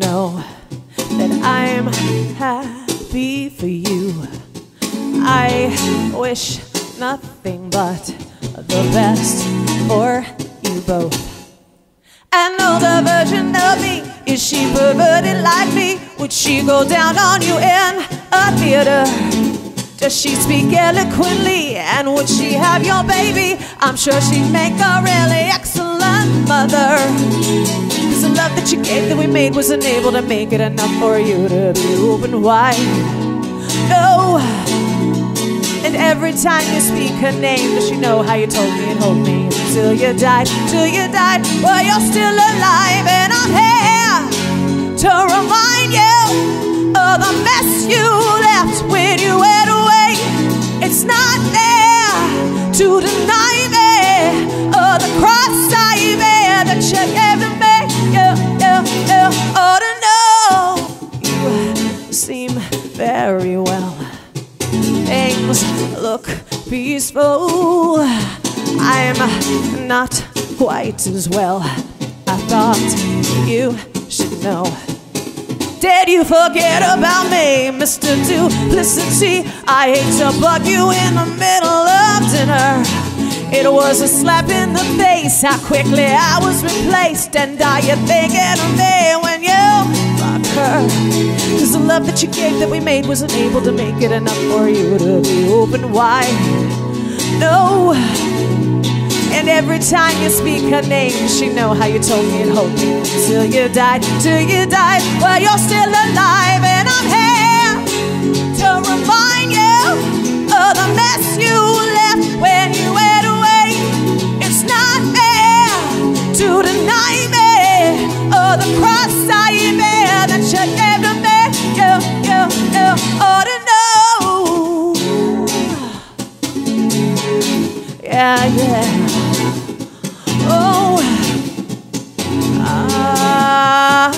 know that I'm happy for you. I wish nothing but the best for you both. I know the version of me. Is she perverted like me? Would she go down on you in a theater? Does she speak eloquently? And would she have your baby? I'm sure she'd make a really excellent mother. Made wasn't able to make it enough for you to be open wide. No. And every time you speak her name, does she know how you told me and hold me until you died? Till you died, well, you're still alive, and I'm here to remind you of the mess you left when you went away. It's not there to deny look peaceful. I'm not quite as well. I thought you should know. Did you forget about me, Mr. Duplicity? I hate to bug you in the middle of dinner. It was a slap in the face how quickly I was replaced. And are you thinking of me love that you gave that we made wasn't able to make it enough for you to be open wide. No. And every time you speak her name, she know how you told me and hold me till you died, till you died. Well, you're still alive, and I'm here to remind you of the mess you left Yeah, yeah. Oh, ah,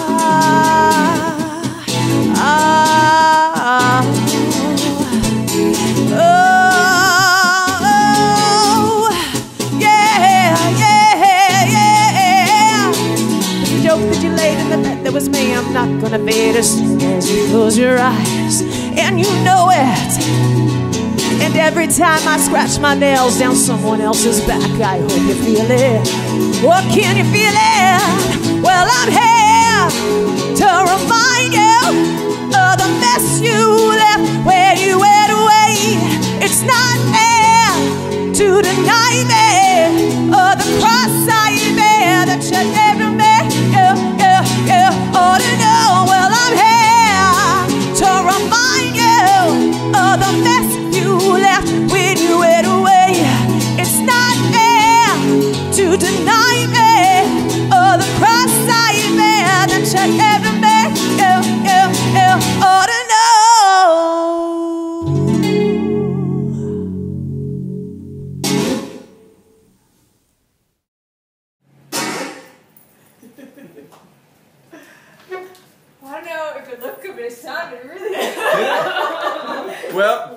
ah, oh, yeah, yeah, yeah. The joke that you laid in the bed that was me, I'm not gonna fade as soon as you close your eyes, and you know it. And every time I scratch my nails down someone else's back, I hope you feel it. What can you feel it? Well, I'm here to remind you don't know if it looked good, but it really. Well,